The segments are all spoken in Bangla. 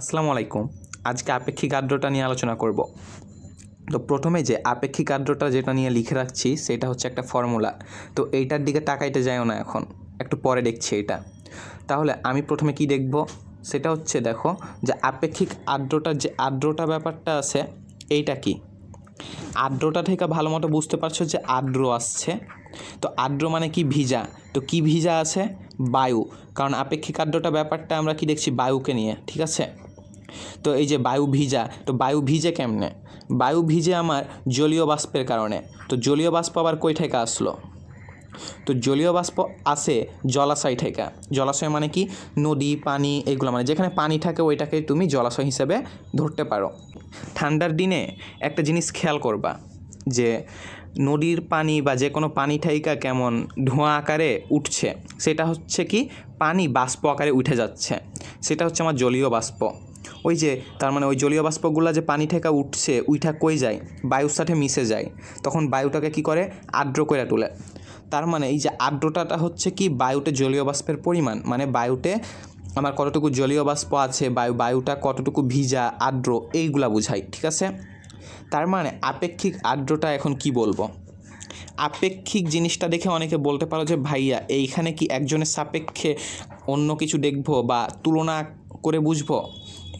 আসসালামু আলাইকুম। আজকে আপেক্ষিক আর্দ্রতা নিয়ে আলোচনা করব। তো প্রথমে যে আপেক্ষিক আর্দ্রতা যেটা নিয়ে লিখে রাখছি, সেটা হচ্ছে একটা ফর্মুলা। তো এইটার দিকে তাকাইতে যাইও না এখন, একটু পরে দেখছি এটা। তাহলে আমি প্রথমে কি দেখব? সেটা হচ্ছে দেখো যে আপেক্ষিক আর্দ্রতার যে আর্দ্রতা ব্যাপারটা আছে, এইটা কি? আর্দ্রতা থেকে ভালো মতো বুঝতে পারছ যে আর্দ্র আসছে। তো আর্দ্র মানে কি ভিজা? তো কি ভিজা আছে? বায়ু। কারণ আপেক্ষিক আর্দ্রতা ব্যাপারটা আমরা কি দেখছি? বায়ুকে নিয়ে, ঠিক আছে? তো এই যে বায়ু ভিজা, তো বায়ু ভিজে কেমনে? বায়ু ভিজে আমার জলীয় বাষ্পের কারণে। তো জলীয় বাষ্প আবার কই থেকে আসলো? তো জলীয় বাষ্প আসে জলাশয় থেকে জলাশয় মানে কি? নদী, পানি, এগুলো মানে যেখানে পানি থাকে ওইটাকে তুমি জলাশয় হিসেবে ধরতে পারো। ঠান্ডার দিনে একটা জিনিস খেয়াল করবা যে নদীর পানি বা যে কোনো পানি ঠাইকা কেমন ধোঁয়া আকারে উঠছে। সেটা হচ্ছে কি? পানি বাষ্প আকারে উঠে যাচ্ছে। সেটা হচ্ছে আমার জলীয় বাষ্প। ওই যে, তার মানে ওই জলীয় বাষ্পগুলো যে পানি থেকে উঠছে, উইঠা কই যায়? বায়ুর সাথে মিশে যায়। তখন বায়ুটাকে কি করে? আর্দ্র করে তোলে। তার মানে এই যে আর্দ্রতাটা হচ্ছে কি? বায়ুতে জলীয় বাষ্পের পরিমাণ। মানে বায়ুতে আমার কতটুকু জলীয় বাষ্প আছে, বায়ু, বায়ুটা কতটুকু ভিজা, আর্দ্র, এইগুলা বোঝায় ঠিক আছে? তার মানে আপেক্ষিক আর্দ্রতা এখন কি বলব? আপেক্ষিক জিনিসটা দেখে অনেকে বলতে পারো যে, ভাইয়া, এইখানে কি একজনের সাপেক্ষে অন্য কিছু দেখব বা তুলনা করে বুঝব?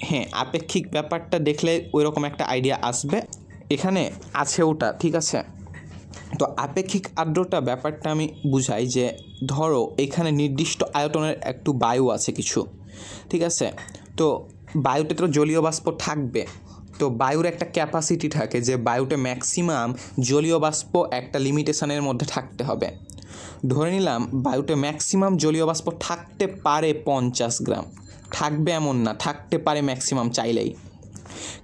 হ্যাঁ আপেক্ষিক ব্যাপারটা দেখলে ওই রকম একটা আইডিয়া আসবে। এখানে আছে ওটা, ঠিক আছে? তো আপেক্ষিক আর্দ্রতা ব্যাপারটা আমি বুঝাই যে, ধরো এখানে নির্দিষ্ট আয়তনের একটু বায়ু আছে কিছু, ঠিক আছে? তো বায়ুতে তো জলীয় বাষ্প থাকবে, তো বায়ুর একটা ক্যাপাসিটি থাকে যে বায়ুতে ম্যাক্সিমাম জলীয় বাষ্প একটা লিমিটেশনের মধ্যে থাকতে হবে। ধরে নিলাম বায়ুতে ম্যাক্সিমাম জলীয় বাষ্প থাকতে পারে পঞ্চাশ গ্রাম থাকবে এমন না, থাকতে পারে ম্যাক্সিমাম চাইলেই।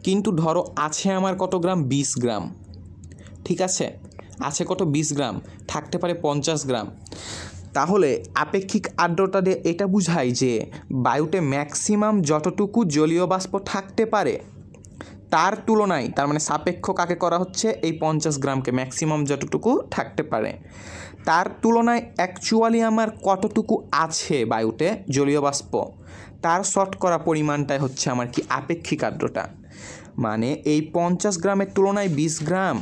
কিন্তু ধরো আছে আমার কত গ্রাম? বিশ গ্রাম। ঠিক আছে? আছে কত? বিশ গ্রাম। থাকতে পারে পঞ্চাশ গ্রাম। তাহলে আপেক্ষিক আর্দ্রতা দিয়ে এটা বুঝায় যে বায়ুতে ম্যাক্সিমাম যতটুকু জলীয় বাষ্প থাকতে পারে, তার তুলনায়, তার মানে সাপেক্ষ কাকে করা হচ্ছে? এই পঞ্চাশ গ্রামকে ম্যাক্সিমাম যতটুকু থাকতে পারে। তার তুলনায় অ্যাকচুয়ালি আমার কতটুকু আছে বায়ুতে জলীয় বাষ্প? তার শর্ট করা পরিমাণটাই হচ্ছে আমার কি আপেক্ষিক আর্দ্রতা। মানে এই পঞ্চাশ গ্রামের তুলনায় বিশ গ্রাম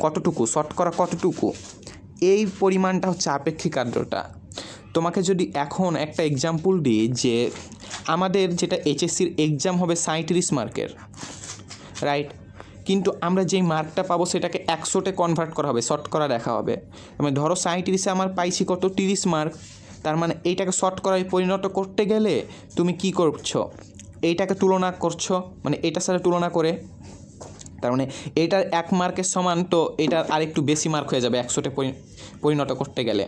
কতটুকু? শর্ট করা কতটুকু? এই পরিমাণটা হচ্ছে আপেক্ষিক আর্দ্রতা। তোমাকে যদি এখন একটা এক্সাম্পল দিই যে আমাদের যেটা এইচএসসির এক্সাম হবে সাঁত্রিশ মার্কের রাইট কিন্তু আমরা যেই মার্কটা পাবো সেটাকে একশোতে কনভার্ট করা হবে শর্ট করা দেখা হবে। মানে ধরো সাঁত্রিশে আমার পাইছি কত? তিরিশ মার্ক। তার মানে এইটাকে শর্ট করায় পরিণত করতে গেলে তুমি কি করছ? এইটাকে তুলনা করছ? মানে এটার সাথে তুলনা করে। তার মানে এটার এক মার্কের সমান তো এটার আরেকটু বেশি মার্ক হয়ে যাবে একশোতে পরিণত করতে গেলে।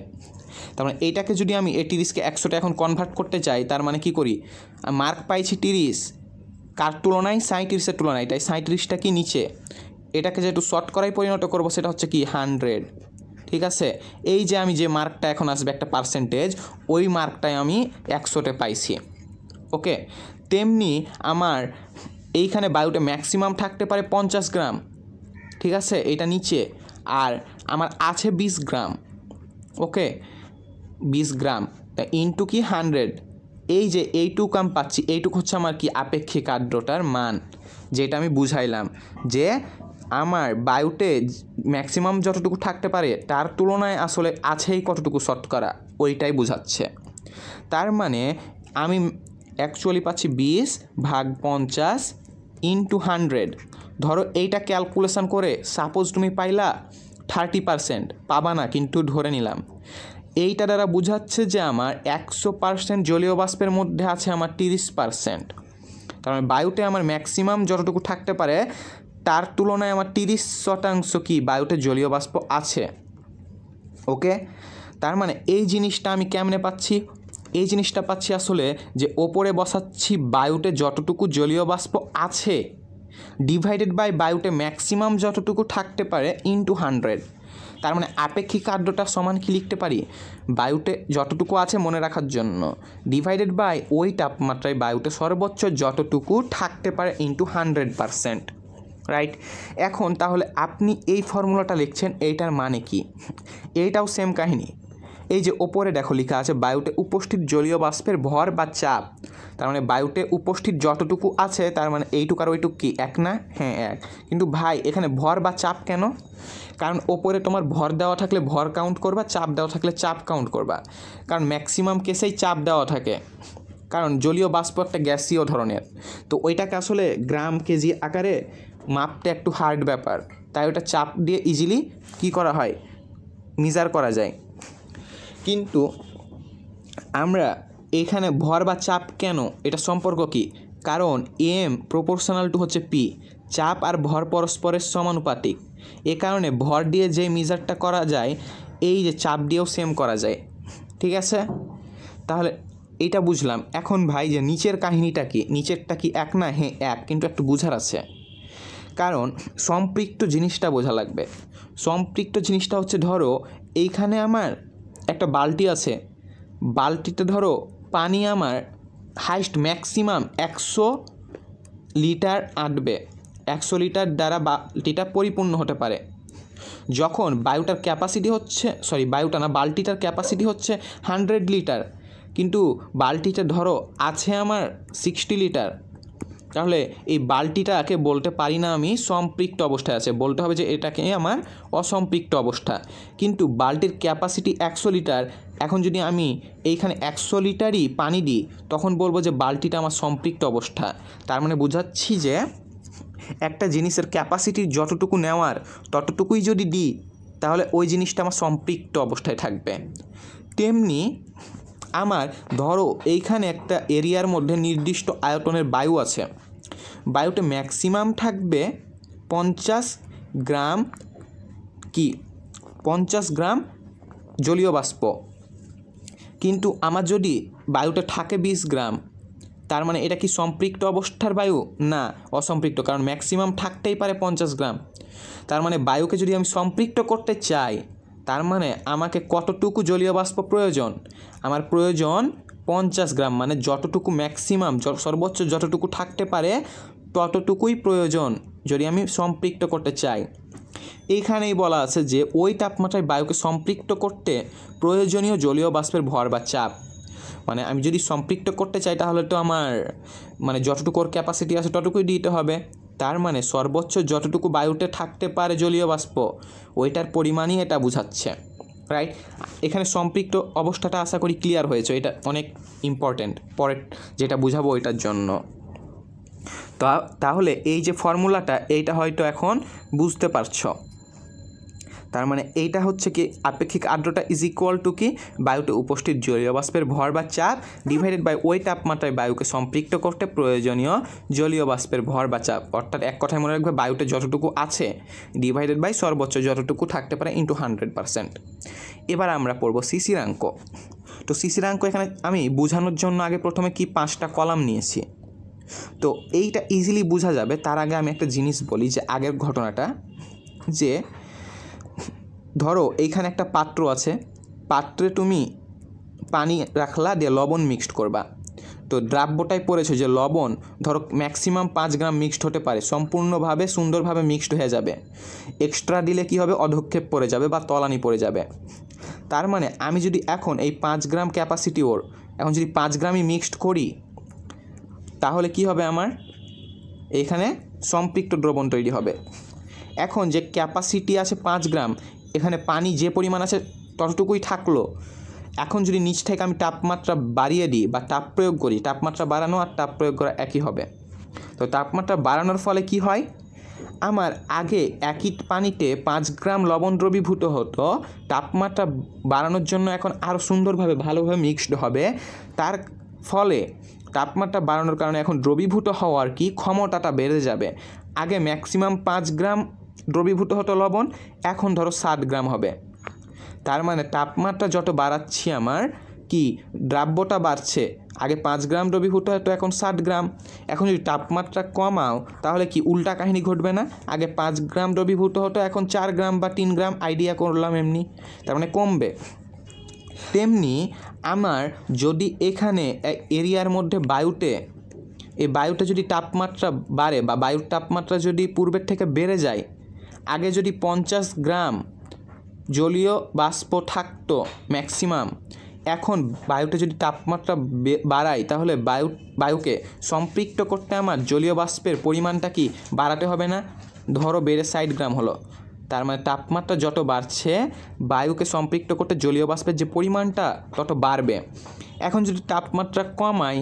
তার মানে এইটাকে যদি আমি এই তিরিশকে একশোটা এখন কনভার্ট করতে চাই তার মানে কি করি? মার্ক পাইছি তিরিশ, কার তুলনায়? সাঁত্রিশের তুলনায়। তাই সাঁত্রিশটা কি নিচে? এটাকে যেহেতু শর্ট করাই পরিণত করব, সেটা হচ্ছে কি হান্ড্রেড ঠিক আছে? এই যে আমি যে মার্কটা এখন আসবে একটা পার্সেন্টেজ ওই মার্কটাই আমি একশোতে পাইছি। ওকে? তেমনি আমার এইখানে বায়ুতে ম্যাক্সিমাম থাকতে পারে পঞ্চাশ গ্রাম। ঠিক আছে? এটা নিচে। আর আমার আছে বিশ গ্রাম। ওকে? বিশ গ্রাম। তা ইনটু কি? হান্ড্রেড এই যে এইটুকু আমি পাচ্ছি, এইটুকু হচ্ছে আমার কি? আপেক্ষিক আর্দ্রতার মান, যেটা আমি বুঝাইলাম যে আমার বায়ুতে ম্যাক্সিমাম যতটুকু থাকতে পারে, তার তুলনায় আসলে আছেই কতটুকু শতকরা, ওইটাই বোঝাচ্ছে। তার মানে আমি অ্যাকচুয়ালি পাচ্ছি বিশ ভাগ পঞ্চাশ ইন্টু হান্ড্রেড ধরো এইটা ক্যালকুলেশন করে সাপোজ তুমি পাইলা থার্টি পারসেন্ট পাবা না, কিন্তু ধরে নিলাম। এইটা দ্বারা বোঝাচ্ছে যে আমার একশো পার্সেন্ট জলীয় বাষ্পের মধ্যে আছে আমার তিরিশ পার্সেন্ট কারণ বায়ুতে আমার ম্যাক্সিমাম যতটুকু থাকতে পারে তার তুলনায় আমার তিরিশ শতাংশ কি বায়ুতে জলীয় বাষ্প আছে? ওকে? তার মানে এই জিনিসটা আমি কেমনে পাচ্ছি? এই জিনিসটা পাচ্ছি আসলে যে ওপরে বসাচ্ছি বায়ুতে যতটুকু জলীয় বাষ্প আছে ডিভাইডেড বাই বায়ুতে ম্যাক্সিমাম যতটুকু থাকতে পারে ইনটু হান্ড্রেড তার মানে আপেক্ষিক আর্দ্রতা সমান কি লিখতে পারি? বায়ুতে যতটুকু আছে মনে রাখার জন্য। ডিভাইডেড বাই ওই তাপমাত্রায় বায়ুতে সর্বোচ্চ যতটুকু থাকতে পারে ইনটু হান্ড্রেড পারসেন্ট রাইট এখন তাহলে আপনি এই ফর্মুলাটা লিখছেন, এইটার মানে কি? এইটাও সেম কাহিনী। এই যে ওপরে দেখো লেখা আছে, বায়ুতে উপস্থিত জলীয় বাষ্পের ভর বা চাপ। তার মানে বায়ুতে উপস্থিত যতটুকু আছে, তার মানে এইটুকু আর ওইটুকু কি? এক না? হ্যাঁ এক। কিন্তু ভাই, এখানে ভর বা চাপ কেন? কারণ ওপরে তোমার ভর দেওয়া থাকলে ভর কাউন্ট করবা, চাপ দেওয়া থাকলে চাপ কাউন্ট করবা। কারণ ম্যাক্সিমাম কেসেই চাপ দেওয়া থাকে। কারণ জলীয় বাষ্প একটা গ্যাসীয় ধরনের। তো ওইটাকে আসলে গ্রাম কেজি আকারে মাপটা একটু হার্ড ব্যাপার। তাই ওটা চাপ দিয়ে ইজিলি কি করা হয়? মিজার করা যায়। কিন্তু আমরা এখানে ভর বা চাপ কেন? এটা সম্পর্ক কি? কারণ এম প্রপোর্শনাল টু হচ্ছে পি চাপ আর ভর পরস্পরের সমানুপাতিক। এ কারণে ভর দিয়ে যে মিজারটা করা যায়, এই যে চাপ দিয়েও সেম করা যায়। ঠিক আছে? তাহলে এইটা বুঝলাম। এখন ভাই যে নিচের কাহিনীটা কি? নিচেরটা কি এক না? হ্যাঁ এক। কিন্তু একটু বুঝার আছে। কারণ সম্পৃক্ত জিনিসটা বোঝা লাগবে। সম্পৃক্ত জিনিসটা হচ্ছে, ধরো, এইখানে আমার একটা বালতি আছে। বালতিতে, ধরো, পানি আমার হাইস্ট ম্যাক্সিমাম একশো লিটার আঁটবে। একশো লিটার দ্বারা বালতিটা পরিপূর্ণ হতে পারে। যখন বায়ুটার ক্যাপাসিটি হচ্ছে সরি বায়ুটা না, বালতিটার ক্যাপাসিটি হচ্ছে হান্ড্রেড লিটার, কিন্তু বালতিটা, ধরো, আছে আমার সিক্সটি লিটার তাহলে এই বালতিটাকে বলতে পারি না আমি, সম্পৃক্ত অবস্থায় আছে। বলতে হবে যে এটাকে আমার অসম্পৃক্ত অবস্থা। কিন্তু বালতির ক্যাপাসিটি একশো লিটার, এখন যদি আমি এইখানে একশো লিটারই পানি দিই, তখন বলব যে বালতিটা আমার সম্পৃক্ত অবস্থা। তার মানে বোঝাচ্ছি যে একটা জিনিসের ক্যাপাসিটি যতটুকু নেওয়ার, ততটুকুই যদি দিই, তাহলে ওই জিনিসটা আমার সম্পৃক্ত অবস্থায় থাকবে। তেমনি আমার, ধরো, এইখানে একটা এরিয়ার মধ্যে নির্দিষ্ট আয়তনের বায়ু আছে। বায়ুতে ম্যাক্সিমাম থাকবে পঞ্চাশ গ্রাম কি? পঞ্চাশ গ্রাম জলীয় বাষ্প। কিন্তু আমার যদি বায়ুটা থাকে বিশ গ্রাম, তার মানে এটা কি সম্পৃক্ত অবস্থার বায়ু? না, অসম্পৃক্ত, কারণ ম্যাক্সিমাম থাকতেই পারে পঞ্চাশ গ্রাম। তার মানে বায়ুকে যদি আমি সম্পৃক্ত করতে চাই তার মানে আমাকে কতটুকু জলীয় বাষ্প প্রয়োজন? আমার প্রয়োজন পঞ্চাশ গ্রাম মানে যতটুকু ম্যাক্সিমাম সর্বোচ্চ যতটুকু থাকতে পারে ততটুকুই প্রয়োজন যদি আমি সম্পৃক্ত করতে চাই। এইখানেই বলা আছে যে ওই তাপমাত্রায় বায়ুকে সম্পৃক্ত করতে প্রয়োজনীয় জলীয় বাষ্পের ভর বা চাপ। মানে আমি যদি সম্পৃক্ত করতে চাই তাহলে তো আমার মানে যতটুকু ওর ক্যাপাসিটি আছে ততটুকুই দিতে হবে। তার মানে সর্বোচ্চ যতটুকু বায়ুতে থাকতে পারে জলীয় বাষ্প, ওইটার পরিমাণই এটা বুঝাচ্ছে রাইট এখানে সম্পৃক্ত অবস্থাটা আশা করি ক্লিয়ার হয়েছে, এটা অনেক ইম্পর্ট্যান্ট পরে যেটা বুঝাবো ওইটার জন্য। তাহলে এই যে ফর্মুলাটা এইটা হয়তো এখন বুঝতে পারছ। তার মানে এইটা হচ্ছে কি আপেক্ষিক আর্দ্রতা ইজ ইকুয়াল টু কি? বায়ুতে উপস্থিত জলীয় বাষ্পের ভর বা চাপ ডিভাইডেড বাই ওই তাপমাত্রায় বায়ুকে সম্পৃক্ত করতে প্রয়োজনীয় জলীয় বাষ্পের ভর বা চাপ। অর্থাৎ এক কথায় মনে রাখবে বায়ুতে যতটুকু আছে ডিভাইডেড বাই সর্বোচ্চ যতটুকু থাকতে পারে ইন্টু হান্ড্রেড পারসেন্ট এবার আমরা পড়ব শিশিরাঙ্ক তো শিশিরাঙ্ক এখানে আমি বোঝানোর জন্য আগে প্রথমে কি পাঁচটা কলাম নিয়েছি। তো এইটা ইজিলি বোঝা যাবে। তার আগে আমি একটা জিনিস বলি যে আগের ঘটনাটা যে ধরো, এইখানে একটা পাত্র আছে। পাত্রে তুমি পানি রাখলা, দিয়ে লবণ মিক্সড করবা। তো দ্রাব্যটাই পড়েছে যে লবণ, ধরো ম্যাক্সিমাম পাঁচ গ্রাম মিক্সড হতে পারে। সম্পূর্ণভাবে, সুন্দরভাবে মিক্সড হয়ে যাবে। এক্সট্রা দিলে কি হবে? অধক্ষেপ পড়ে যাবে বা তলানি পড়ে যাবে। তার মানে আমি যদি এখন এই পাঁচ গ্রাম ক্যাপাসিটি ওর, এখন যদি পাঁচ গ্রামই মিক্সড করি, তাহলে কি হবে আমার? এখানে সম্পৃক্ত দ্রবণ তৈরি হবে। এখন যে ক্যাপাসিটি আছে পাঁচ গ্রাম এখানে পানি যে পরিমাণ আছে ততটুকুই থাকল। এখন যদি নিচ থেকে আমি তাপমাত্রা বাড়িয়ে দিই বা তাপ প্রয়োগ করি, তাপমাত্রা বাড়ানো আর তাপ প্রয়োগ করা একই হবে। তো তাপমাত্রা বাড়ানোর ফলে কি হয়? আমার আগে একই পানিতে পাঁচ গ্রাম লবণ দ্রবীভূত হতো, তাপমাত্রা বাড়ানোর জন্য এখন আরও সুন্দরভাবে ভালোভাবে মিক্সড হবে। তার ফলে তাপমাত্রা বাড়ানোর কারণে এখন দ্রবীভূত হওয়ার কি ক্ষমতাটা বেড়ে যাবে? আগে ম্যাক্সিমাম পাঁচ গ্রাম দ্রবীভূত হতো লবণ, এখন ধরো সাত গ্রাম হবে। তার মানে তাপমাত্রা যত বাড়াচ্ছি আমার, কি দ্রাব্যটা বাড়ছে, আগে পাঁচ গ্রাম দ্রবীভূত হতো, এখন ষাট গ্রাম। এখন যদি তাপমাত্রা কমাও, তাহলে কি উল্টা কাহিনী ঘটবে না? আগে পাঁচ গ্রাম দ্রবীভূত হতো, এখন চার গ্রাম বা তিন গ্রাম আইডিয়া করলাম এমনি। তার মানে কমবে। তেমনি আমার যদি এখানে এরিয়ার মধ্যে বায়ুতে, এই বায়ুতে যদি তাপমাত্রা বাড়ে বা বায়ুর তাপমাত্রা যদি পূর্বের থেকে বেড়ে যায় আগে যদি পঞ্চাশ গ্রাম জলীয় বাষ্প থাকতো ম্যাক্সিমাম, এখন বায়ুতে যদি তাপমাত্রা বাড়াই তাহলে বায়ু, বায়ুকে সম্পৃক্ত করতে আমার জলীয় বাষ্পের পরিমাণটা কি বাড়াতে হবে না? ধরো বেড়ে ষাট গ্রাম হলো। তার মানে তাপমাত্রা যত বাড়ছে, বায়ুকে সম্পৃক্ত করতে জলীয় বাষ্পের যে পরিমাণটা তত বাড়বে। এখন যদি তাপমাত্রা কমাই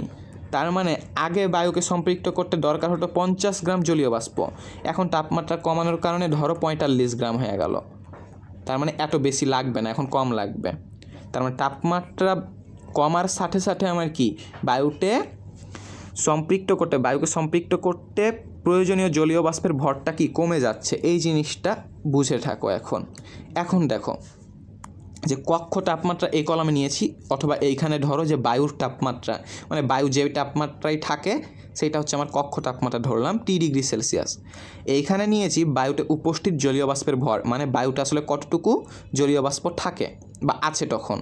তার মানে আগে বায়ুকে সম্পৃক্ত করতে দরকার হতো পঞ্চাশ গ্রাম জলীয় বাষ্প। এখন তাপমাত্রা কমানোর কারণে ধরো পঁয়তাল্লিশ গ্রাম হয়ে গেল। তার মানে এত বেশি লাগবে না, এখন কম লাগবে। তার মানে তাপমাত্রা কমার সাথে সাথে আমার কি? বায়ুতে সম্পৃক্ত করতে, বায়ুকে সম্পৃক্ত করতে প্রয়োজনীয় জলীয় বাষ্পের ভরটা কি কমে যাচ্ছে? এই জিনিসটা বুঝে থাকো এখন। এখন দেখো যে কক্ষ তাপমাত্রা এই কলমে নিয়েছি, অথবা এইখানে ধরো যে বায়ুর তাপমাত্রা মানে বায়ু যে তাপমাত্রায় থাকে সেটা হচ্ছে আমার কক্ষ তাপমাত্রা ধরলাম টি ডিগ্রি সেলসিয়াস। এইখানে নিয়েছি বায়ুতে উপস্থিত জলীয় বাষ্পের ভর মানে বায়ুটা আসলে কতটুকু জলীয় বাষ্প থাকে, বা আছে তখন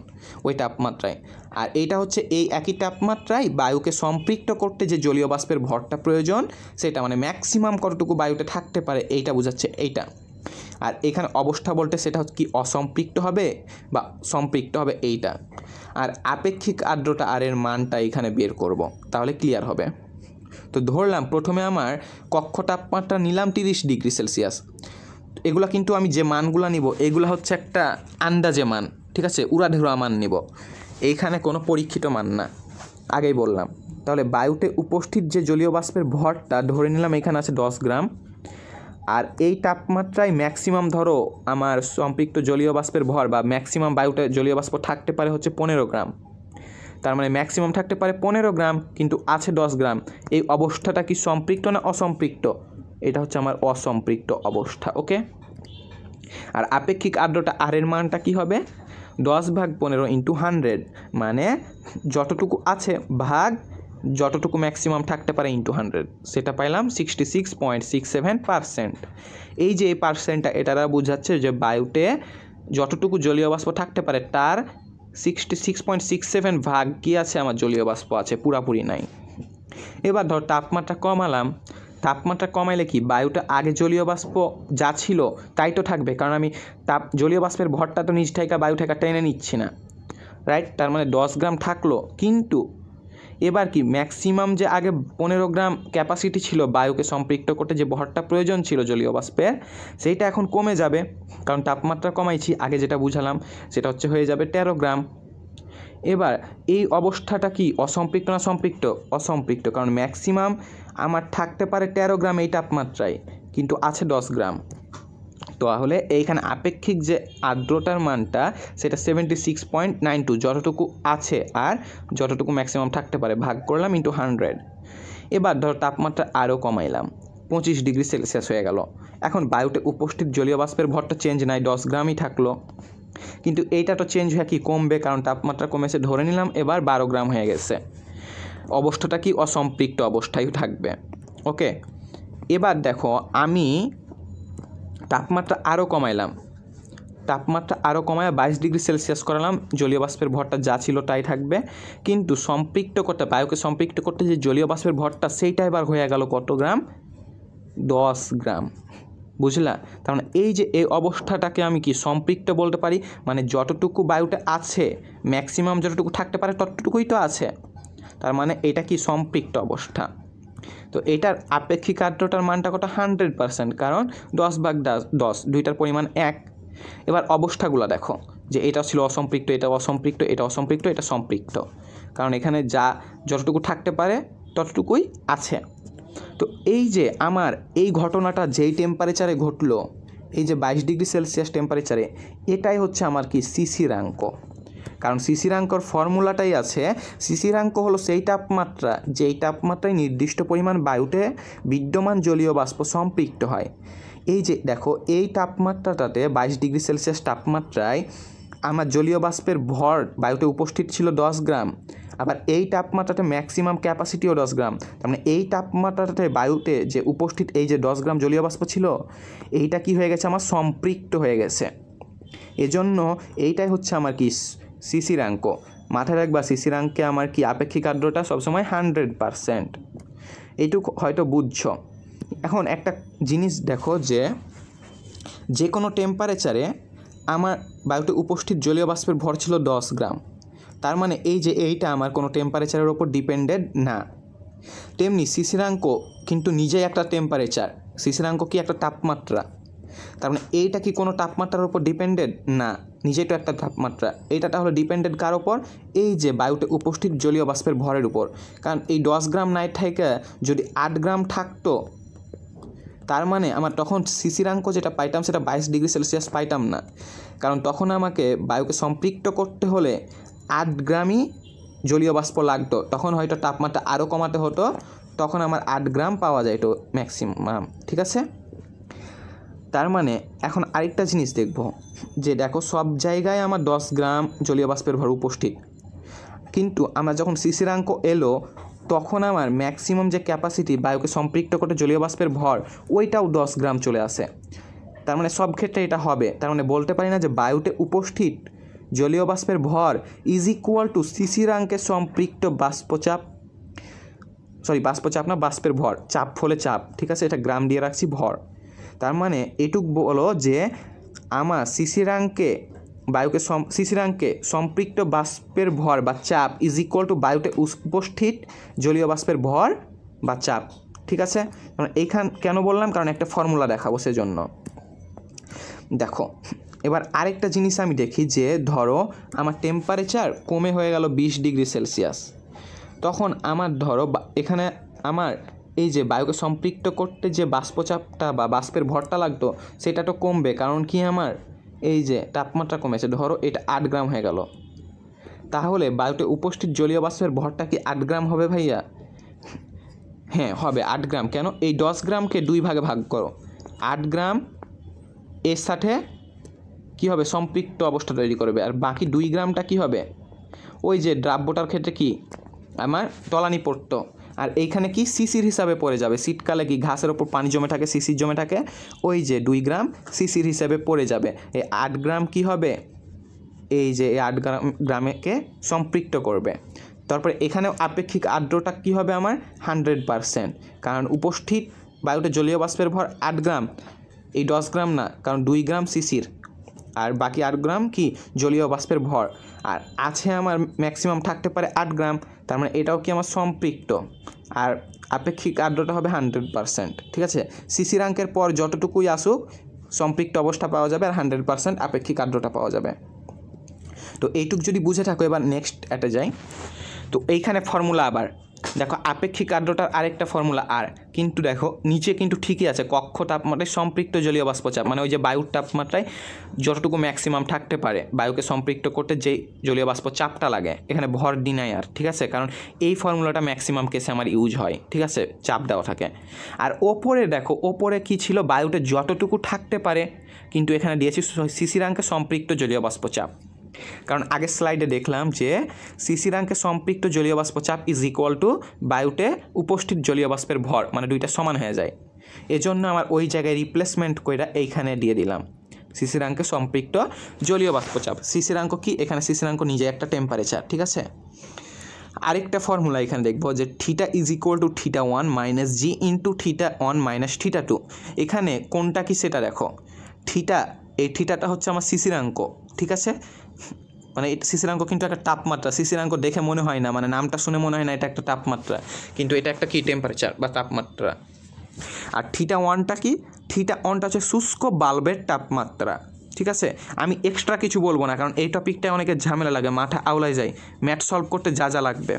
ওই তাপমাত্রায়। আর এইটা হচ্ছে এই একই তাপমাত্রায় বায়ুকে সম্পৃক্ত করতে যে জলীয় বাষ্পের ভরটা প্রয়োজন, সেটা মানে ম্যাক্সিমাম কতটুকু বায়ুতে থাকতে পারে, এইটা বোঝাচ্ছে এইটা। আর এখানে অবস্থা বলতে সেটা হচ্ছে কি অসম্পৃক্ত হবে বা সম্পৃক্ত হবে এইটা। আর আপেক্ষিক আর্দ্রতা আর এর মানটা এখানে বের করব, তাহলে ক্লিয়ার হবে। তো ধরলাম প্রথমে আমার কক্ষ তাপমাত্রা নিলাম তিরিশ ডিগ্রি সেলসিয়াস। এগুলা কিন্তু আমি যে মানগুলো নিব, এগুলো হচ্ছে একটা আন্দাজে মান, ঠিক আছে? উড়াধুরা মান নিব। এইখানে কোনো পরীক্ষিত মান না। আগেই বললাম। তাহলে বায়ুতে উপস্থিত যে জলীয় বাষ্পের ভরটা ধরে নিলাম, এখানে আছে দশ গ্রাম। আর এই তাপমাত্রায় ম্যাক্সিমাম ধরো আমার সম্পৃক্ত জলীয় বাষ্পের ভর বা ম্যাক্সিমাম বায়ুটা জলীয় বাষ্প থাকতে পারে হচ্ছে পনেরো গ্রাম। তার মানে ম্যাক্সিমাম থাকতে পারে পনেরো গ্রাম কিন্তু আছে দশ গ্রাম। এই অবস্থাটা কি সম্পৃক্ত না অসম্পৃক্ত? এটা হচ্ছে আমার অসম্পৃক্ত অবস্থা, ওকে? আর আপেক্ষিক আর্দ্রতা আর এর মানটা কি হবে? দশ ভাগ পনেরো ইন্টু হান্ড্রেড মানে যতটুকু আছে ভাগ যতটুকু ম্যাক্সিমাম থাকতে পারে ইন্টু হান্ড্রেড সেটা পাইলাম sixty six point six seven percent এই যে এই পার্সেন্টটা এটা দ্বারা বোঝাচ্ছে যে বায়ুতে যতটুকু জলীয় বাষ্প থাকতে পারে, তার sixty six point six seven ভাগ কী আছে? আমার জলীয় বাষ্প আছে, পুরাপুরি নাই। এবার ধর তাপমাত্রা কমালাম, তাপমাত্রা কমাইলে কি? বায়ুটা আগে জলীয় বাষ্প যা ছিল, তাই তো থাকবে। কারণ আমি তাপ, জলীয় বাষ্পের ভরটা তো নিজ থেকে বায়ু থেকে টেনে নিচ্ছি না। রাইট তার মানে দশ গ্রাম থাকল, কিন্তু এবার কি ম্যাক্সিমাম যে আগে পনেরো গ্রাম ক্যাপাসিটি ছিল বায়ুকে সম্পৃক্ত করতে যে ভরটা প্রয়োজন ছিল জলীয় বাষ্পের, সেইটা এখন কমে যাবে। কারণ তাপমাত্রা কমাইছি, আগে যেটা বুঝালাম, সেটা হচ্ছে হয়ে যাবে তেরো গ্রাম। এবার এই অবস্থাটা কি অসম্পৃক্ত না সম্পৃক্ত? অসম্পৃক্ত, কারণ ম্যাক্সিমাম আমার থাকতে পারে তেরো গ্রাম এই তাপমাত্রায়, কিন্তু আছে দশ গ্রাম। তাহলে এইখানে আপেক্ষিক যে আর্দ্রতার মানটা, সেটা seventy six point nine two যতটুকু আছে আর যতটুকু ম্যাক্সিমাম থাকতে পারে, ভাগ করলাম ইন্টু হান্ড্রেড এবার ধর তাপমাত্রা আরও কমাইলাম, পঁচিশ ডিগ্রি সেলসিয়াস হয়ে গেল। এখন বায়ুতে উপস্থিত জলীয় বাষ্পের ভরটা চেঞ্জ নাই, দশ গ্রামই থাকল। কিন্তু এইটা তো চেঞ্জ হয়ে কি কমবে, কারণ তাপমাত্রা কমেছে, ধরে নিলাম এবার বারো গ্রাম হয়ে গেছে। অবস্থাটা কি অসম্পৃক্ত অবস্থায় থাকবে? ওকে এবার দেখো আমি তাপমাত্রা আরও কমাইলাম। তাপমাত্রা আরও কমায় বাইশ ডিগ্রি সেলসিয়াস করালাম। জলীয় বাষ্পের ভরটা যা ছিল তাই থাকবে। কিন্তু সম্পৃক্ত করতে, বায়ুকে সম্পৃক্ত করতে যে জলীয় বাষ্পের ভরটা সেইটা এবার হয়ে গেল কত গ্রাম? দশ গ্রাম। বুঝলা? তার মানে এই যে এই অবস্থাটাকে আমি কি সম্পৃক্ত বলতে পারি? মানে যতটুকু বায়ুটা আছে, ম্যাক্সিমাম যতটুকু থাকতে পারে ততটুকুই তো আছে। তার মানে এটা কি সম্পৃক্ত অবস্থা? তো এটার আপেক্ষিক আর্দ্রতার মানটা কত? Hundred percent. কারণ দশ ভাগ দশ, দুইটার পরিমাণ এক। এবার অবস্থাগুলো দেখো, যে এটা ছিল অসম্পৃক্ত, এটা অসম্পৃক্ত এটা অসম্পৃক্ত, এটা সম্পৃক্ত। কারণ এখানে যা, যতটুকু থাকতে পারে, ততটুকুই আছে। তো এই যে আমার এই ঘটনাটা যেই টেম্পারেচারে ঘটলো, এই যে বাইশ ডিগ্রি সেলসিয়াস টেম্পারেচারে এটাই হচ্ছে আমার কি শিশিরাঙ্ক কারণ শিশিরাঙ্কর ফর্মুলাটাই আছে। শিশিরাঙ্ক হলো সেই তাপমাত্রা, যেই তাপমাত্রায় নির্দিষ্ট পরিমাণ বায়ুতে বিদ্যমান জলীয় বাষ্প সম্পৃক্ত হয়। এই যে দেখো, এই তাপমাত্রাটাতে বাইশ ডিগ্রি সেলসিয়াস তাপমাত্রায় আমার জলীয় বাষ্পের ভর বায়ুতে উপস্থিত ছিল দশ গ্রাম, আবার এই তাপমাত্রাতে ম্যাক্সিমাম ক্যাপাসিটিও দশ গ্রাম। তার মানে এই তাপমাত্রাটাতে বায়ুতে যে উপস্থিত এই যে দশ গ্রাম জলীয় বাষ্প ছিল, এইটা কি হয়ে গেছে? আমার সম্পৃক্ত হয়ে গেছে। এজন্য এইটাই হচ্ছে আমার কি শিশিরাঙ্ক মাথায় রাখবা শিশিরাঙ্কে আমার কি আপেক্ষিক আর্দ্রতা সবসময় হান্ড্রেড পারসেন্ট? এইটুকু হয়তো বুঝছ। এখন একটা জিনিস দেখো যে যে কোনো টেম্পারেচারে আমার বায়ুতে উপস্থিত জলীয় বাষ্পের ভর ছিল দশ গ্রাম। তার মানে এই যে এইটা আমার কোনো টেম্পারেচারের ওপর ডিপেন্ডেড না। তেমনি শিশিরাঙ্ক কিন্তু নিজেই একটা টেম্পারেচার শিশিরাঙ্ক কি একটা তাপমাত্রা? তার মানে এইটা কি কোনো তাপমাত্রার উপর ডিপেন্ডেড না, নিজেই তো একটা তাপমাত্রা। এইটা তাহলে ডিপেন্ডেড কার ওপর এই যে বায়ুতে উপস্থিত জলীয় বাষ্পের ভরের উপর। কারণ এই দশ গ্রাম নাইট থেকে যদি আট গ্রাম থাকতো, তার মানে আমার তখন শিশিরাঙ্ক যেটা পাইতাম সেটা বাইশ ডিগ্রি সেলসিয়াস পাইতাম না। কারণ তখন আমাকে বায়ুকে সম্পৃক্ত করতে হলে আট গ্রামই জলীয় বাষ্প লাগতো। তখন হয়তো তাপমাত্রা আরও কমাতে হতো, তখন আমার আট গ্রাম পাওয়া যায় তো ম্যাক্সিমাম ঠিক আছে? তার মানে এখন আরেকটা জিনিস দেখব, যে দেখো সব জায়গায় আমার দশ গ্রাম জলীয় বাষ্পের ভর উপস্থিত। কিন্তু আমার যখন শিশিরাঙ্ক এলো, তখন আমার ম্যাক্সিমাম যে ক্যাপাসিটি বায়ুকে সম্পৃক্ত করতে জলীয় বাষ্পের ভর, ওইটাও দশ গ্রাম চলে আসে। তার মানে সব ক্ষেত্রে এটা হবে। তার মানে বলতে পারি না যে বায়ুতে উপস্থিত জলীয় বাষ্পের ভর ইজ ইকুয়াল টু শিশিরাঙ্কে সম্পৃক্ত বাষ্পচাপ সরি বাষ্পচাপ না, বাষ্পের ভর, চাপ ফলে চাপ, ঠিক আছে? এটা গ্রাম দিয়ে রাখছি, ভর। তার মানে এটুক বলো যে আমার শিশিরাঙ্কে বায়ুকে শিশিরাঙ্কে সম্পৃক্ত বাষ্পের ভর বা চাপ ইজ ইকুয়াল টু বায়ুতে উপস্থিত জলীয় বাষ্পের ভর বা চাপ, ঠিক আছে? কারণ এইখান কেন বললাম? কারণ একটা ফর্মুলা দেখাবো সেজন্য। দেখো, এবার আরেকটা জিনিস আমি দেখি যে ধরো আমার টেম্পারেচার কমে হয়ে গেল বিশ ডিগ্রি সেলসিয়াস। তখন আমার ধরো এখানে আমার এই যে বায়ুকে সম্পৃক্ত করতে যে বাষ্পচাপটা বা বাষ্পের ভরটা লাগতো, সেটা তো কমবে। কারণ কি আমার? এই যে তাপমাত্রা কমেছে। ধরো এটা আট গ্রাম হয়ে গেল। তাহলে বায়ুতে উপস্থিত জলীয় বাষ্পের ভরটা কি আট গ্রাম হবে ভাইয়া? হ্যাঁ হবে আট গ্রাম। কেন? এই দশ গ্রামকে দুই ভাগে ভাগ করো। আট গ্রাম, এর সাথে কী হবে? সম্পৃক্ত অবস্থা তৈরি করবে। আর বাকি দুই গ্রামটা কি হবে? ওই যে দ্রাব্যটার ক্ষেত্রে কি? আমার তলানি পড়তো আর এইখানে কি সিসির হিসাবে পড়ে যাবে? শীতকালে কি ঘাসের ওপর পানি জমে থাকে, সিসির জমে থাকে? ওই যে দুই গ্রাম সিসির হিসাবে পড়ে যাবে। এই আট গ্রাম কি হবে? এই যে এই আট গ্রাম, গ্রামেকে সম্পৃক্ত করবে। তারপরে এখানে আপেক্ষিক আর্দ্রতা কী হবে আমার? Hundred percent. কারণ উপস্থিত বায়ুতে জলীয় বাষ্পের ভর আট গ্রাম। এই দশ গ্রাম না, কারণ দুই গ্রাম সিসির। আর বাকি আট গ্রাম কি? জলীয় বাষ্পের ভর। আর আছে আমার ম্যাক্সিমাম থাকতে পারে আট গ্রাম, তার মানে এটাও কি আমার সম্পৃক্ত? আর আপেক্ষিক আর্দ্রতা হবে হান্ড্রেড পারসেন্ট ঠিক আছে? শিশিরাঙ্কের পর যতটুকুই আসুক, সম্পৃক্ত অবস্থা পাওয়া যাবে আর হান্ড্রেড পারসেন্ট আপেক্ষিক আর্দ্রতা পাওয়া যাবে। তো এইটুক যদি বুঝে থাকো, এবার নেক্সট অ্যাটে যাই। তো এইখানে ফর্মুলা আবার। দেখো, আপেক্ষিক আর্দ্রতার আরেকটা ফর্মুলা আর কিন্তু দেখো, নিচে কিন্তু ঠিকই আছে, কক্ষ তাপমাত্রায় সম্পৃক্ত জলীয় বাষ্পচাপ মানে ওই যে বায়ুর তাপমাত্রায় যতটুকু ম্যাক্সিমাম থাকতে পারে, বায়ুকে সম্পৃক্ত করতে যেই জলীয় বাষ্প চাপটা লাগে, এখানে ভর ডিনায়ার ঠিক আছে? কারণ এই ফর্মুলাটা ম্যাক্সিমাম কেসে আমার ইউজ হয়, ঠিক আছে? চাপ দেওয়া থাকে। আর ওপরে দেখো, ওপরে কি ছিল? বায়ুতে যতটুকু থাকতে পারে, কিন্তু এখানে দিয়েছি শিশিরাঙ্কে সম্পৃক্ত জলীয় বাষ্পচাপ। কারণ আগের স্লাইডে দেখলাম যে শিশিরাঙ্কে সম্পৃক্ত জলীয় বাষ্প চাপ ইজ ইকুয়াল টু বায়ুতে উপস্থিত জলীয় বাষ্পের ভর মানে দুইটা সমান হয়ে যায়। এজন্য আমার ওই জায়গায় রিপ্লেসমেন্ট কইরা এইখানে দিয়ে দিলাম। শিশিরাঙ্কে সম্পৃক্ত জলীয় বাষ্পচাপ শিশিরাঙ্ক কি? এখানে শিশিরাঙ্ক নিজে একটা টেম্পারেচার ঠিক আছে? আরেকটা ফর্মুলা এখানে দেখব যে theta is equal to theta one minus G into theta one minus theta two এখানে কোনটা কি সেটা দেখো। থিটা এই থিটাটা হচ্ছে আমার শিশিরাঙ্ক ঠিক আছে? মানে এটা শিশিরাঙ্ক কিন্তু একটা তাপমাত্রা শিশিরাঙ্ক দেখে মনে হয় না মানে নামটা শুনে মনে হয় না এটা একটা তাপমাত্রা, কিন্তু এটা একটা কি টেম্পারেচার বা তাপমাত্রা? আর থিটা ওয়ানটা কি? থিটা ওয়ানটা হচ্ছে শুষ্ক বাল্বের তাপমাত্রা, ঠিক আছে? আমি এক্সট্রা কিছু বলব না, কারণ এই টপিকটায় অনেকের ঝামেলা লাগে, মাথা আওলায় যায় ম্যাথ সলভ করতে যা যা লাগবে।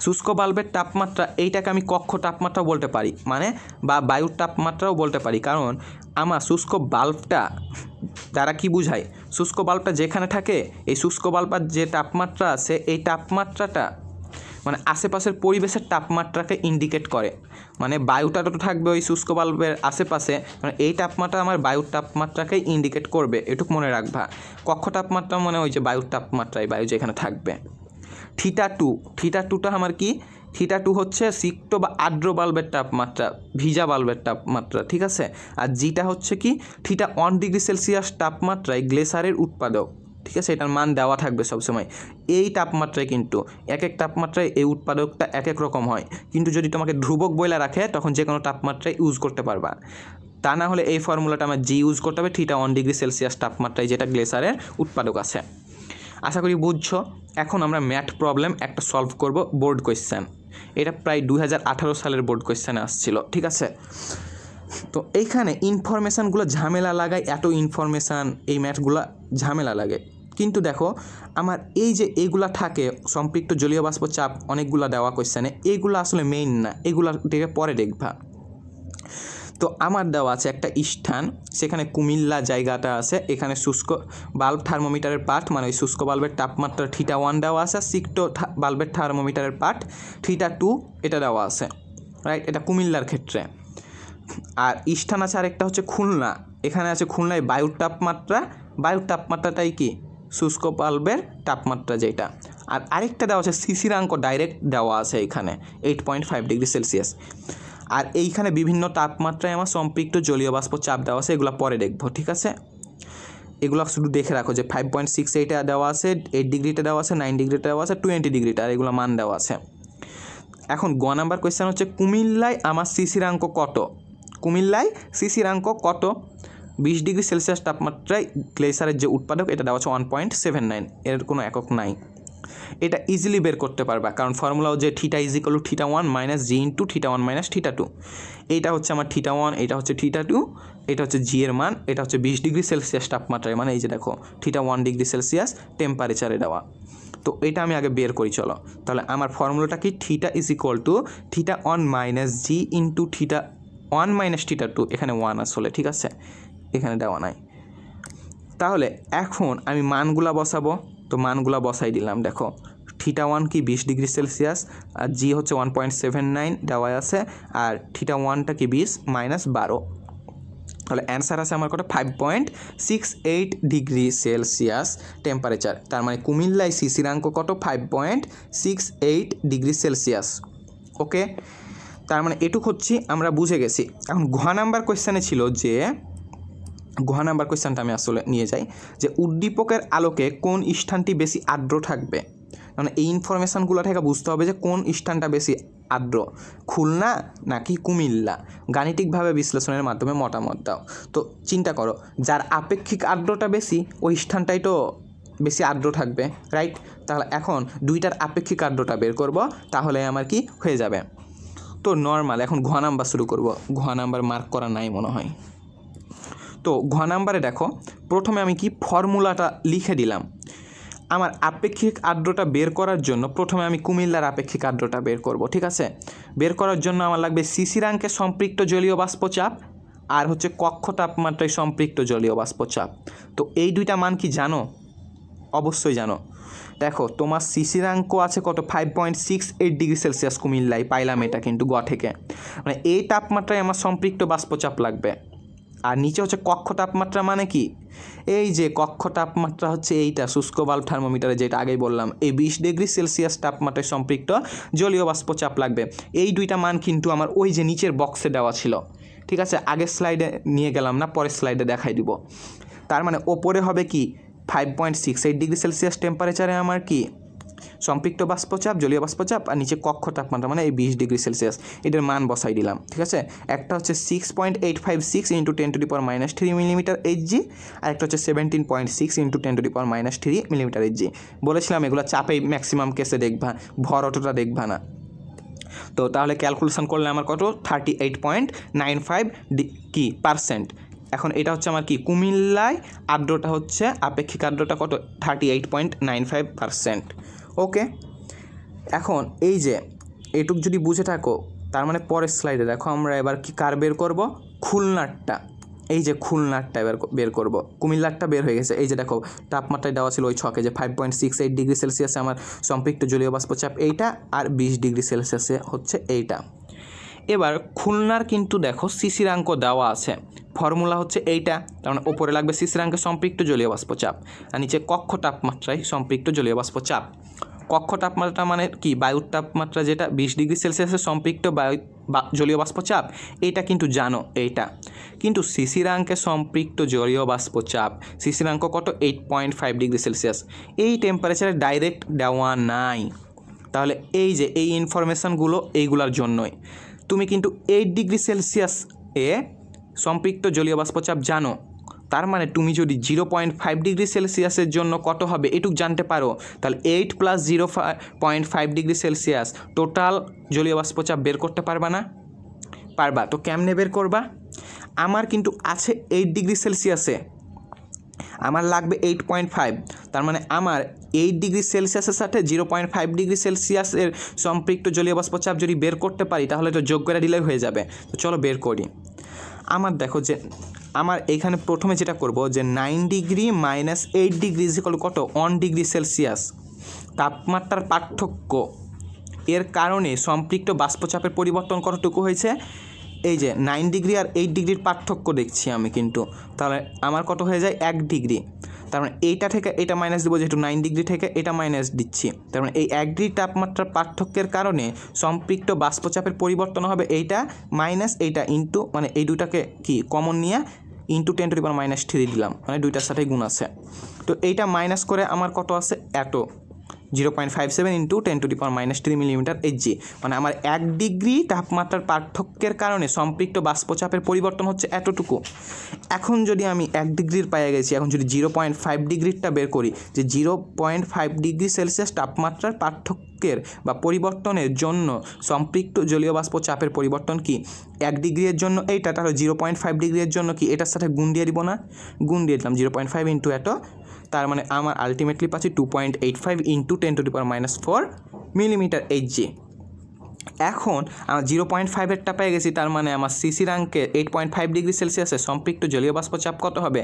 শুষ্ক বাল্বের তাপমাত্রা এইটাকে আমি কক্ষ তাপমাত্রাও বলতে পারি। মানে বা বায়ুর তাপমাত্রাও বলতে পারি। কারণ আমার শুষ্ক বাল্বটা তারা কি বুঝায়? শুষ্ক বাল্বটা যেখানে থাকে, এই শুষ্ক বাল্বের যে তাপমাত্রা আছে, এই তাপমাত্রাটা মানে আশেপাশের পরিবেশের তাপমাত্রাকে ইন্ডিকেট করে। মানে বায়ুটা তো থাকবে ওই শুষ্ক বাল্বের আশেপাশে মানে এই তাপমাত্রা আমার বায়ুর তাপমাত্রাকে ইন্ডিকেট করবে। এটুকু মনে রাখবা। কক্ষ তাপমাত্রা মানে ওই যে বায়ুর তাপমাত্রায় বায়ু যেখানে থাকবে। Theta two. থিটা টুটা আমার কি? থিটা টু হচ্ছে সিক্ত বা আর্দ্র বাল্বের তাপমাত্রা, ভিজা বাল্বের তাপমাত্রা, ঠিক আছে? আর জিটা হচ্ছে কি? থিটা ওয়ান ডিগ্রি সেলসিয়াস তাপমাত্রায় গ্লেসারের উৎপাদক, ঠিক আছে? এটার মান দেওয়া থাকবে সবসময়। এই তাপমাত্রায় কিন্তু, এক এক তাপমাত্রায় এই উৎপাদকটা এক এক রকম হয়। কিন্তু যদি তোমাকে ধ্রুবক বইলা রাখে, তখন যে কোনো তাপমাত্রায় ইউজ করতে পারবা। তা না হলে এই ফর্মুলাটা আমার জি ইউজ করতে হবে, থিটা ওয়ান ডিগ্রি সেলসিয়াস তাপমাত্রায় যেটা গ্লেসারের উৎপাদক আছে। আশা করি বুঝছ। এখন আমরা ম্যাথ প্রবলেম একটা সলভ করব বোর্ড কোয়েশ্চেন এটা প্রায় দু হাজার আঠারো সালের বোর্ড কোয়েশ্চেনে আসছিল, ঠিক আছে? তো এইখানে ইনফরমেশানগুলো ঝামেলা লাগায়, এত ইনফরমেশান এই ম্যাথগুলো ঝামেলা লাগে। কিন্তু দেখো, আমার এই যে এইগুলা থাকে, সম্পৃক্ত জলীয় বাষ্প চাপ অনেকগুলো দেওয়া কোয়েশ্চেনে এগুলো আসলে মেইন না, এগুলা থেকে পরে দেখবা। তো আমার দেওয়া আছে একটা স্থান, সেখানে কুমিল্লা জায়গাটা আছে, এখানে শুষ্ক বাল্ব থার্মোমিটারের পার্ট মানে ওই শুষ্ক বাল্বের তাপমাত্রা থিটা ওয়ান দেওয়া আছে সিক্টো বাল্বের থার্মোমিটারের পার্ট থিটা টু এটা দেওয়া আছে রাইট এটা কুমিল্লার ক্ষেত্রে। আর স্থান আছে আরেকটা হচ্ছে খুলনা, এখানে আছে খুলনায় বায়ুর তাপমাত্রা বায়ুর তাপমাত্রাটাই কি? শুষ্ক বাল্বের তাপমাত্রা যেটা। আর আরেকটা দেওয়া আছে শিশিরাঙ্ক ডাইরেক্ট দেওয়া আছে এখানে eight point five degree Celsius আর এইখানে বিভিন্ন তাপমাত্রায় আমার সম্পৃক্ত জলীয় বাষ্প চাপ দেওয়া আছে, এগুলো পরে দেখব, ঠিক আছে? এগুলো শুধু দেখে রাখো যে ফাইভ পয়েন্ট সিক্স এইটা দেওয়া আছে এইট ডিগ্রিটা দেওয়া আছে নাইন ডিগ্রিটা দেওয়া আছে টোয়েন্টি ডিগ্রিটা আর এগুলো মান দেওয়া আছে। এখন গ নাম্বার কোয়েশ্চেন হচ্ছে, কুমিল্লায় আমার শিশিরাঙ্ক কত? কুমিল্লায় শিশিরাঙ্ক কত? বিশ ডিগ্রি সেলসিয়াস তাপমাত্রায় গ্লেসারের যে উৎপাদক, এটা দেওয়া আছে ওয়ান পয়েন্ট সেভেন নাইন এর কোনো একক নাই। এটা ইজিলি বের করতে পারবা। কারণ ফর্মুলাও যে theta equal theta one minus G into theta one minus theta two এইটা হচ্ছে আমার থিটা ওয়ান এটা হচ্ছে থিটা টু এটা হচ্ছে জি এর মান, এটা হচ্ছে বিশ ডিগ্রি সেলসিয়াস তাপমাত্রায়। মানে এই যে দেখো থিটা ওয়ান ডিগ্রি সেলসিয়াস টেম্পারেচারে দেওয়া। তো এটা আমি আগে বের করি, চলো। তাহলে আমার ফর্মুলাটা কি? Theta is equal to theta one minus G into theta one minus theta two এখানে ওয়ান আসলে, ঠিক আছে? এখানে দেওয়া নাই। তাহলে এখন আমি মানগুলা বসাবো। তো মানগুলা বসাই দিলাম, দেখো। থিটা ওয়ান কি বিশ ডিগ্রি সেলসিয়াস, আর জি হচ্ছে ওয়ান পয়েন্ট সেভেন নাইন দেওয়া আছে, আর থিটা ওয়ানটা কি বিশ মাইনাস বারো। তাহলে অ্যান্সার আছে আমার কত five point six eight degree Celsius temperature. তার মানে কুমিল্লায় শিশিরাঙ্ক কত? Five point six eight degree Celsius. Okay? তার মানে এটুক হচ্ছি, আমরা বুঝে গেছি। এখন ঘ নাম্বার কোয়েশ্চেনে ছিল যে ঘ নাম্বার কোয়েশ্চেনটা আমি আসলে নিয়ে যাই, যে উদ্দীপকের আলোকে কোন স্থানটি বেশি আর্দ্র থাকবে? মানে এই ইনফরমেশানগুলো থেকে বুঝতে হবে যে কোন স্থানটা বেশি আর্দ্র। খুলনা নাকি কুমিল্লা? গাণিতিকভাবে বিশ্লেষণের মাধ্যমে মতামত দাও। তো চিন্তা করো, যার আপেক্ষিক আর্দ্রতা বেশি, ওই স্থানটাই তো বেশি আর্দ্র থাকবে রাইট তাহলে এখন দুইটার আপেক্ষিক আর্দ্রতা বের করব, তাহলে আমার কি হয়ে যাবে? তো নর্মাল এখন ঘ নাম্বার শুরু করব। ঘ নাম্বার মার্ক করা নাই মনে হয়। তো ঘ নাম্বারে দেখো, প্রথমে আমি কি ফর্মুলাটা লিখে দিলাম। আমার আপেক্ষিক আর্দ্রতা বের করার জন্য প্রথমে আমি কুমিল্লার আপেক্ষিক আর্দ্রতা বের করব, ঠিক আছে? বের করার জন্য আমার লাগবে শিশিরাঙ্কে সম্পৃক্ত জলীয় বাষ্পচাপ আর হচ্ছে কক্ষ তাপমাত্রায় সম্পৃক্ত জলীয় বাষ্পচাপ। তো এই দুইটা মান কি জানো? অবশ্যই জানো। দেখো, তোমার শিশিরাঙ্ক আছে কত? Five point six eight degree Celsius কুমিল্লায়, পাইলাম এটা কিন্তু গ থেকে। মানে এই তাপমাত্রায় আমার সম্পৃক্ত বাষ্পচাপ লাগবে। আর নিচে হচ্ছে কক্ষ তাপমাত্রা মানে কি? এই যে কক্ষ তাপমাত্রা হচ্ছে এইটা, শুষ্ক বাল্ব থার্মোমিটারে যেটা আগেই বললাম, এই বিশ ডিগ্রি সেলসিয়াস তাপমাত্রায় সম্পৃক্ত জলীয় বাষ্প চাপ লাগবে। এই দুইটা মান কিন্তু আমার ওই যে নিচের বক্সে দেওয়া ছিল। ঠিক আছে? আগের স্লাইডে নিয়ে গেলাম না, পরের স্লাইডে দেখাই দিব। তার মানে ওপরে হবে কি? Five point six eight degree Celsius টেম্পারেচারে আমার কি? সম্পৃক্ত বাষ্পচাপ, জলীয় বাষ্পচাপ আর নিচে কক্ষ তাপমাত্রা মানে এই বিশ ডিগ্রি সেলসিয়াস। এটার মান বসাই দিলাম, ঠিক আছে? একটা হচ্ছে six point eight five six into ten to the power minus three millimetre H G আর একটা হচ্ছে seventeen point six into ten to the power minus three millimetre H G বলেছিলাম এগুলো চাপেই ম্যাক্সিমাম কেসে দেখবা, ভর অতটা দেখবা না। তো তাহলে ক্যালকুলেশন করলে আমার কত? Thirty eight point nine five D কি? পার্সেন্ট এখন এটা হচ্ছে আমার কি? কুমিল্লায় আর্দ্রটা হচ্ছে, আপেক্ষিক আর্দ্রটা কত? Thirty eight point nine five percent okay? এখন এই যে, এটুক যদি বুঝে থাকো, তার মানে পরের স্লাইডে দেখো আমরা এবার কি কার বের করব? খুলনারটা। এই যে খুলনারটা এবার বের করব। কুমিল্লারটা বের হয়ে গেছে। এই যে দেখো, তাপমাত্রায় দেওয়া ছিল ওই ছকে যে five point six eight degree সেলসিয়াসে আমার সম্পৃক্ত জলীয় বাষ্পচাপ এইটা আর বিশ ডিগ্রি সেলসিয়াসে হচ্ছে এইটা। এবার খুলনার কিন্তু দেখো শিশিরাঙ্ক দেওয়া আছে। ফর্মুলা হচ্ছে এইটা তার মানে ওপরে লাগবে শিশিরাঙ্কে সম্পৃক্ত জলীয় বাষ্প চাপ, আর নিচে কক্ষ তাপমাত্রায় সম্পৃক্ত জলীয় বাষ্প চাপ। কক্ষ তাপমাত্রা মানে কি? বায়ুর তাপমাত্রা যেটা, বিশ ডিগ্রি সেলসিয়াসের সম্পৃক্ত বায়ু জলীয় বাষ্পচাপ এটা কিন্তু জানো এইটা। কিন্তু শিশিরাঙ্কে সম্পৃক্ত জলীয় বাষ্পচাপ শিশিরাঙ্ক কত? Eight point five degree Celsius. এই টেম্পারেচারে ডাইরেক্ট দেওয়া নাই। তাহলে এই যে, এই ইনফরমেশানগুলো এইগুলার জন্যই। তুমি কিন্তু এইট ডিগ্রি সেলসিয়াস এ সম্পৃক্ত জলীয় বাষ্পচাপ জানো। তার মানে তুমি যদি জিরো পয়েন্ট ফাইভ ডিগ্রি সেলসিয়াসের জন্য কত হবে এটুক জানতে পারো। তাহলে eight plus zero point five degree Celsius total জলীয় বাষ্পচাপ বের করতে পারবা না? পারবা। তো কেমনে বের করবা? আমার কিন্তু আছে এইট ডিগ্রি সেলসিয়াসে। আমার লাগবে এইট পয়েন্ট ফাইভ তার মানে আমার এইট ডিগ্রি সেলসিয়াসের সাথে জিরো পয়েন্ট ফাইভ ডিগ্রি সেলসিয়াসের সম্পৃক্ত জলীয় বাষ্পচাপ যদি বের করতে পারি, তাহলে তো যোগ করে দিলেই হয়ে যাবে। তো চলো বের করি। আমার দেখো যে, আমার এইখানে প্রথমে যেটা করব যে nine degree minus eight degree equal কত? ওয়ান ডিগ্রি সেলসিয়াস তাপমাত্রার পার্থক্য। এর কারণে সম্পৃক্ত বাষ্পচাপের পরিবর্তন কতটুকু হয়েছে? এই যে নাইন ডিগ্রি আর এইট ডিগ্রির পার্থক্য দেখছি আমি কিন্তু। তাহলে আমার কত হয়ে যায়? এক ডিগ্রি তার মানে এইটা থেকে এটা মাইনাস দেবো, যেহেতু নাইন ডিগ্রি থেকে এটা মাইনাস দিচ্ছি। তার মানে এই এক ডিগ্রি তাপমাত্রার পার্থক্যের কারণে সম্পৃক্ত বাষ্পচাপের পরিবর্তন হবে এইটা মাইনাস এইটা ইন্টু মানে এই দুটাকে কি কমন নিয়ে into ten to power minus three দিলাম। মানে দুইটার সাথেই গুণ আছে। তো এইটা মাইনাস করে আমার কত আছে? এত। Zero point five seven into ten to the power minus three millimetre H G মানে আমার এক ডিগ্রি তাপমাত্রার পার্থক্যের কারণে সম্পৃক্ত বাষ্পচাপের পরিবর্তন হচ্ছে এতটুকু। এখন যদি আমি এক ডিগ্রির পায়ে গেছি, এখন যদি জিরো পয়েন্ট ফাইভ ডিগ্রিরটা বের করি, যে zero point five degree Celsius তাপমাত্রার পার্থক্যের বা পরিবর্তনের জন্য সম্পৃক্ত জলীয় বাষ্প চাপের পরিবর্তন কি? এক ডিগ্রির জন্য এইটা, তাহলে জিরো পয়েন্ট ফাইভ ডিগ্রির জন্য কি এটার সাথে গুণ দিয়ে দিব না? গুণ দিয়ে দিলাম জিরো পয়েন্ট ফাইভ ইন্টু এত তার মানে আমার আলটিমেটলি পাচ্ছি two point eight five into ten to power minus four millimetre H G এখন আমার জিরো পয়েন্ট ফাইভেরটা পেয়ে গেছি, তার মানে আমার সিসি র্যাঙ্কের এইট পয়েন্ট ফাইভ ডিগ্রি সেলসিয়াসে সম্পৃক্ত জলীয় বাষ্প চাপ কত হবে?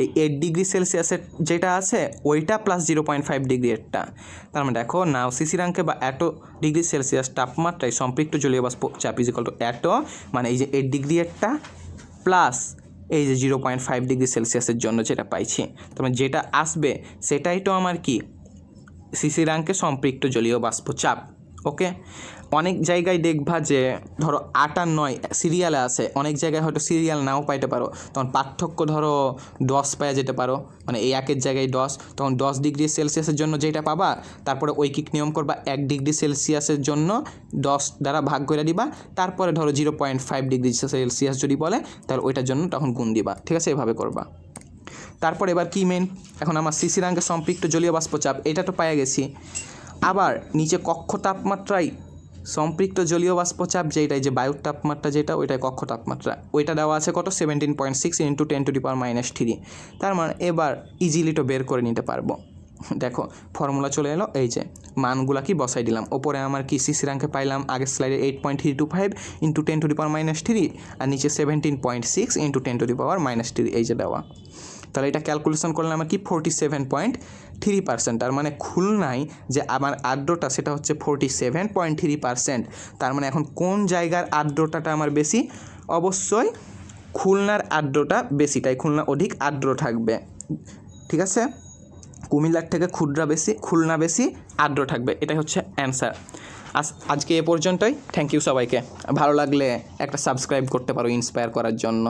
এই এইট ডিগ্রি সেলসিয়াসের যেটা আছে, ওইটা প্লাস জিরো পয়েন্ট ফাইভ ডিগ্রিরটা তার মানে দেখো নাও সিসি র্যাঙ্কে বা এত ডিগ্রি সেলসিয়াস তাপমাত্রায় সম্পৃক্ত জলীয় বাষ্প চাপ ইজিকল টু এত মানে এই যে এইট ডিগ্রি একটা প্লাস এই যে জিরো পয়েন্ট ফাইভ ডিগ্রি সেলসিয়াসের জন্য যেটা পাইছি, তার মানে যেটা আসবে সেটাই তো আমার কি সিসিরাঙ্কে সম্পৃক্ত জলীয় বাষ্প চাপ ওকে? অনেক জায়গায় দেখবা যে, ধরো আট আর নয় সিরিয়ালে আছে, অনেক জায়গায় হয়তো সিরিয়াল নাও পাইতে পারো। তখন পার্থক্য ধরো দশ পাওয়া যেতে পারো মানে এই একের জায়গায় দশ। তখন দশ ডিগ্রি সেলসিয়াসের জন্য যেটা পাবা, তারপরে ঐকিক নিয়ম করবা, এক ডিগ্রি সেলসিয়াসের জন্য দশ দ্বারা ভাগ করে দিবা, তারপরে ধরো zero point five degree Celsius যদি বলে, তাহলে ওইটার জন্য তখন গুণ দিবা। ঠিক আছে? এভাবে করবা। তারপর এবার কি মেন এখন আমার সিসি রাঙ্গে সম্পৃক্ত জলীয় বাষ্পচাপ এটা তো পাওয়া গেছি। আবার নিচে কক্ষ তাপমাত্রায় সম্পৃক্ত জলীয় বাষ্পচাপ যেটাই যে বায়ুর তাপমাত্রা যেটা, ওইটাই কক্ষ তাপমাত্রা। ওইটা দেওয়া আছে কত? Seventeen point six into ten to the power minus three তার মানে এবার ইজিলি তো বের করে নিতে পারব। দেখো ফর্মুলা চলে এলো, এই যে মানগুলা কি বসাই দিলাম? ওপরে আমার কি সিসি র্যাঙ্কে পাইলাম? আগের স্লাইডে eight point three two five into ten to the power minus three আর নিচে seventeen point six into ten to the power minus three এই যে দেওয়া। তাহলে এটা ক্যালকুলেশন করলে আমার কি? Forty seven point three percent তার মানে খুলনায় যে আমার আর্দ্রতা সেটা হচ্ছে forty seven point three percent তার মানে এখন কোন জায়গার আর্দ্রতাটা আমার বেশি? অবশ্যই খুলনার আর্দ্রতা বেশি, তাই খুলনা অধিক আর্দ্র থাকবে। ঠিক আছে? কুমিল্লার থেকে ক্ষুদ্রা বেশি, খুলনা বেশি আর্দ্র থাকবে। এটাই হচ্ছে অ্যান্সার আজ, আজকে এ পর্যন্তই। থ্যাংক ইউ সবাইকে। ভালো লাগলে একটা সাবস্ক্রাইব করতে পারো ইন্সপায়ার করার জন্য।